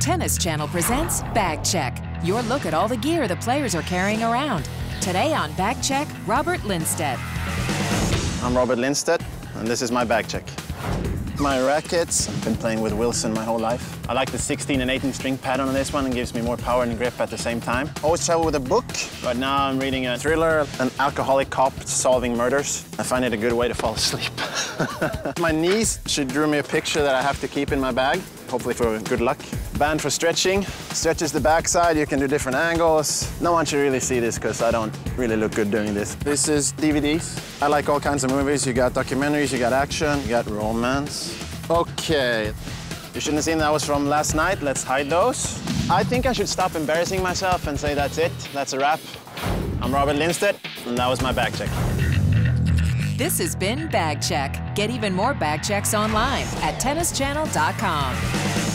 Tennis Channel presents Bag Check, your look at all the gear the players are carrying around. Today on Bag Check, Robert Lindstedt. I'm Robert Lindstedt, and this is my bag check. My rackets, I've been playing with Wilson my whole life. I like the 16 and 18 string pattern on this one, and gives me more power and grip at the same time. Always travel with a book, but now I'm reading a thriller, an alcoholic cop solving murders. I find it a good way to fall asleep. my niece, she drew me a picture that I have to keep in my bag, hopefully for good luck. Band for stretching, stretches the backside, you can do different angles. No one should really see this because I don't really look good doing this. This is DVDs. I like all kinds of movies. You got documentaries, you got action, you got romance. Okay, you shouldn't have seen that was from last night. Let's hide those. I think I should stop embarrassing myself and say that's it, that's a wrap. I'm Robert Lindstedt, and that was my bag check. This has been Bag Check. Get even more bag checks online at tennischannel.com.